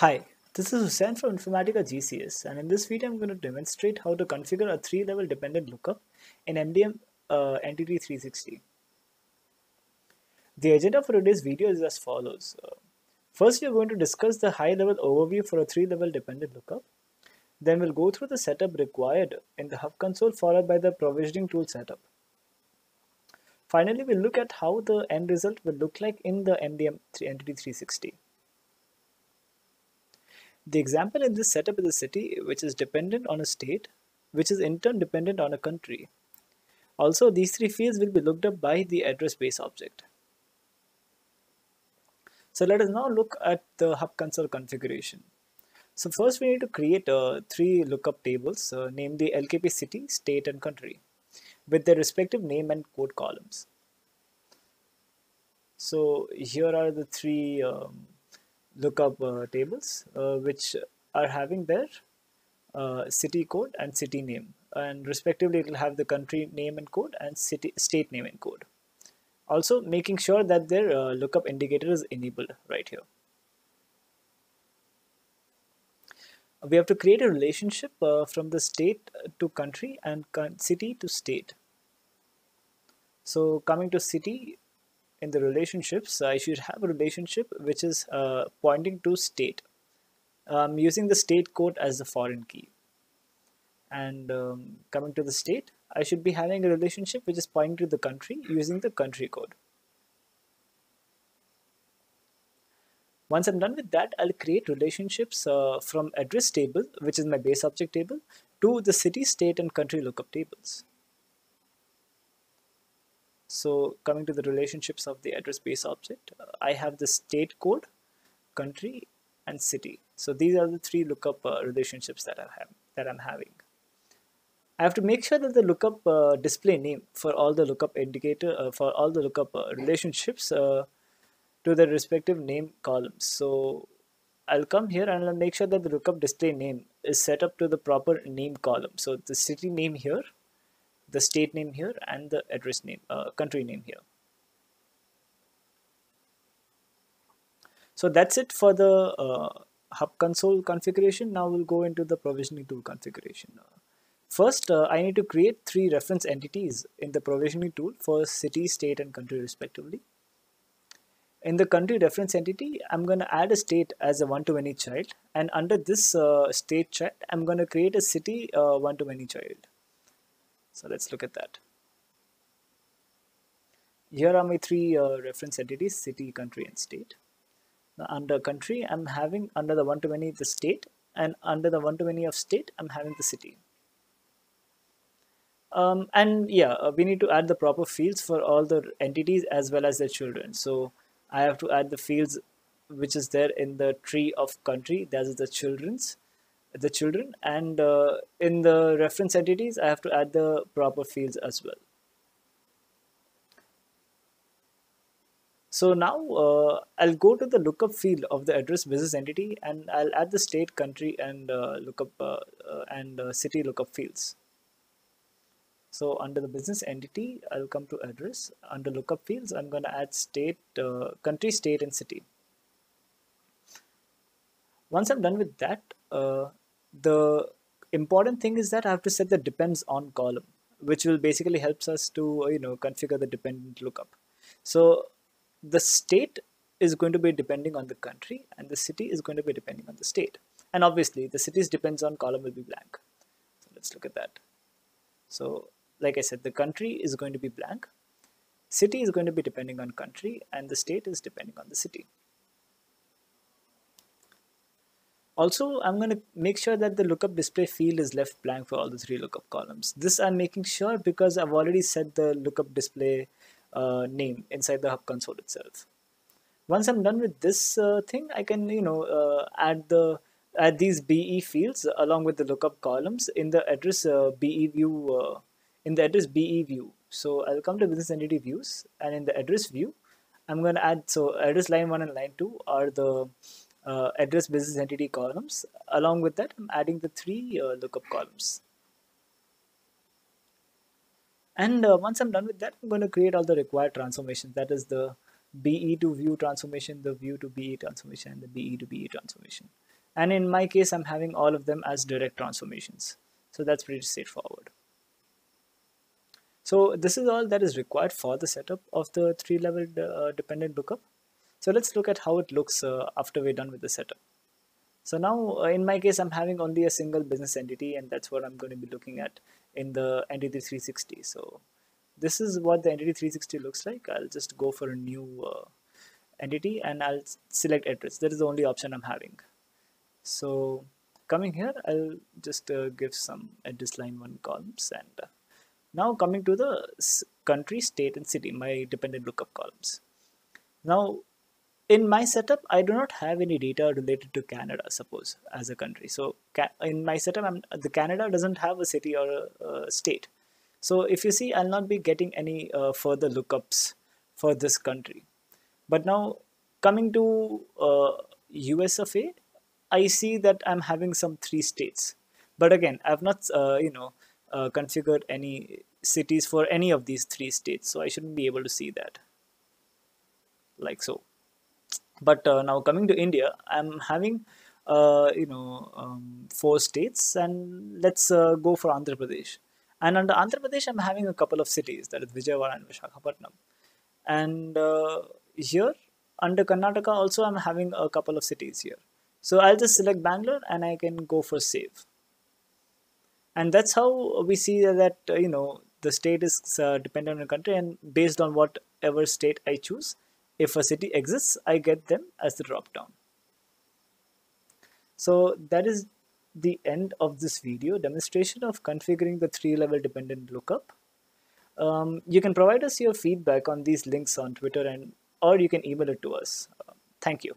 Hi, this is Hussain from Informatica GCS and in this video I'm going to demonstrate how to configure a three-level dependent lookup in MDM uh, Entity 360. The agenda for today's video is as follows. Uh, first we are going to discuss the high-level overview for a three-level dependent lookup. Then we'll go through the setup required in the Hub console followed by the provisioning tool setup. Finally, we'll look at how the end result will look like in the MDM Entity 360. The example in this setup is a city which is dependent on a state, which is in turn dependent on a country. Also, these three fields will be looked up by the address base object. So let us now look at the Hub console configuration. So first we need to create uh, three lookup tables, uh, named the LKP city, state and country, with their respective name and code columns. So here are the three um, lookup uh, tables uh, which are having their uh, city code and city name. And respectively it will have the country name and code and city state name and code. Also making sure that their uh, lookup indicator is enabled right here. We have to create a relationship uh, from the state to country and city to state. So coming to city in the relationships, I should have a relationship which is uh, pointing to state. I'm using the state code as the foreign key. And um, coming to the state, I should be having a relationship which is pointing to the country using the country code. Once I'm done with that, I'll create relationships uh, from address table, which is my base object table, to the city, state, and country lookup tables. So coming to the relationships of the address base object, uh, I have the state code, country, and city. So these are the three lookup uh, relationships that I have that I'm having. I have to make sure that the lookup uh, display name for all the lookup indicator uh, for all the lookup uh, relationships uh, to their respective name columns. So I'll come here and I'll make sure that the lookup display name is set up to the proper name column. So the city name here the state name here and the address name uh, country name here. So that's it for the uh, hub console configuration. Now we'll go into the provisioning tool configuration. First uh, I need to create three reference entities in the provisioning tool for city state and country respectively. In the country reference entity I'm going to add a state as a one-to-many child. And under this uh, state child I'm going to create a city uh, one-to-many child so let's look at that. Here are my three uh, reference entities, city, country, and state. Now under country, I'm having under the one-to-many the state, and under the one-to-many of state, I'm having the city. Um, and yeah, uh, we need to add the proper fields for all the entities as well as their children. So I have to add the fields which is there in the tree of country, that is the children's the children and uh, in the reference entities I have to add the proper fields as well. So now uh, I'll go to the lookup field of the address business entity and I'll add the state, country and uh, lookup uh, uh, and uh, city lookup fields. So under the business entity, I'll come to address. Under lookup fields, I'm going to add state, country, state and city. Once I'm done with that, the important thing is that I have to set the depends on column, which will basically helps us to uh, you know configure the dependent lookup. So the state is going to be depending on the country and the city is going to be depending on the state. And obviously the city's depends on column will be blank. So let's look at that. So like I said, the country is going to be blank. City is going to be depending on country and the state is depending on the city. Also, I'm going to make sure that the lookup display field is left blank for all the three lookup columns. This I'm making sure because I've already set the lookup display uh, name inside the hub console itself. Once I'm done with this uh, thing, I can you know uh, add the add these BE fields along with the lookup columns in the address uh, BE view uh, in the address BE view. So I'll come to business entity views and in the address view, I'm going to add so address line one and line two are the uh, address business entity columns. Along with that, I'm adding the three uh, lookup columns. And uh, once I'm done with that, I'm going to create all the required transformations. That is the BE to view transformation, the view to BE transformation, and the BE to BE transformation. and in my case I'm having all of them as direct transformations so that's pretty straightforward so this is all that is required for the setup of the three level uh, dependent lookup so let's look at how it looks uh, after we're done with the setup. So now uh, in my case I'm having only a single business entity and that's what I'm going to be looking at in the entity 360 so this is what the entity 360 looks like. I'll just go for a new uh, entity and I'll select address. That is the only option I'm having. So coming here I'll just uh, give some address line one columns and uh, now coming to the country state and city my dependent lookup columns. Now in my setup I do not have any data related to Canada suppose as a country so in my setup I'm, the Canada doesn't have a city or a, a state so if you see, I'll not be getting any uh, further lookups for this country. But now coming to uh, US of A, I see that I'm having some three states. But again, I've not, uh, you know, uh, configured any cities for any of these three states. So I shouldn't be able to see that like so. But uh, now coming to India, I'm having, uh, you know, um, four states and let's go for Andhra Pradesh. And under Andhra Pradesh, I'm having a couple of cities, that is Vijayawada and Vishakhapatnam. And uh, here, under Karnataka, also I'm having a couple of cities here. So I'll just select Bangalore and I can go for save. And that's how we see that, uh, you know, the state is uh, dependent on the country and based on whatever state I choose, if a city exists, I get them as the drop down. So that is the end of this video demonstration of configuring the three level dependent lookup. Um, you can provide us your feedback on these links on Twitter and or you can email it to us. Uh, thank you.